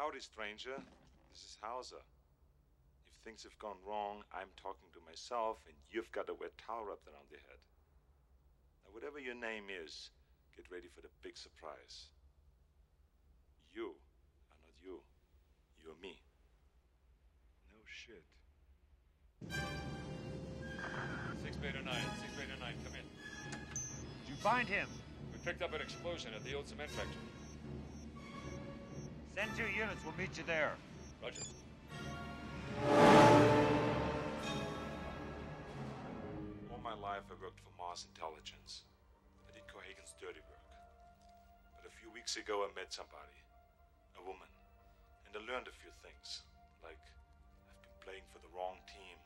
Howdy, stranger. This is Hauser. If things have gone wrong, I'm talking to myself, and you've got a wet towel wrapped around your head. Now, whatever your name is, get ready for the big surprise. You are not you. You're me. No shit. Six Beta 9, Six Beta 9, come in. Did you find him? We picked up an explosion at the old cement factory. Send two units. We'll meet you there. Roger. All my life, I worked for Mars Intelligence. I did Cohaagen's dirty work. But a few weeks ago, I met somebody, a woman, and I learned a few things, like I've been playing for the wrong team.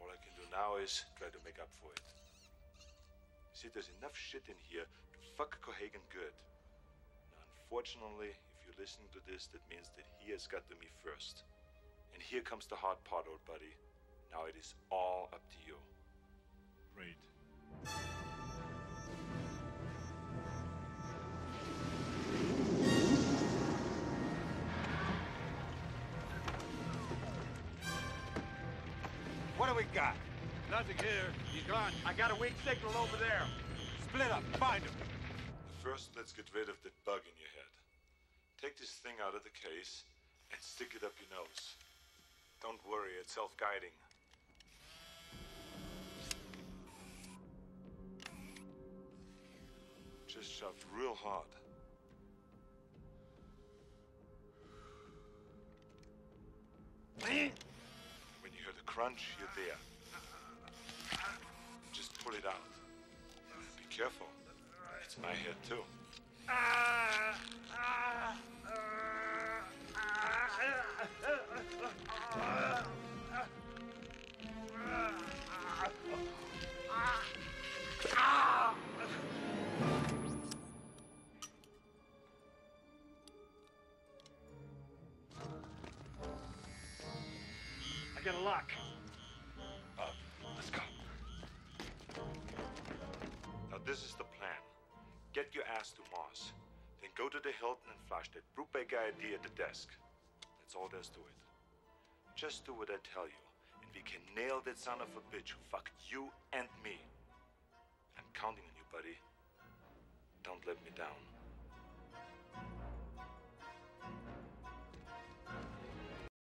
All I can do now is try to make up for it. You see, there's enough shit in here to fuck Cohaagen good. Now, unfortunately, if you're listening to this, that means that he has got to me first. And here comes the hard part, old buddy. Now it is all up to you. Great. What do we got? Nothing here. He's gone. I got a weak signal over there. Split up. Find him. First, let's get rid of that bug in your head. Take this thing out of the case and stick it up your nose. Don't worry, it's self guiding. Just shove real hard. When you hear the crunch, you're there. Just pull it out. Be careful. It's my head, too. I got a lock. Up. Let's go. Now, this is the. Get your ass to Mars. Then go to the Hilton and flash that Brubaker ID at the desk. That's all there's to it. Just do what I tell you, and we can nail that son of a bitch who fucked you and me. I'm counting on you, buddy. Don't let me down.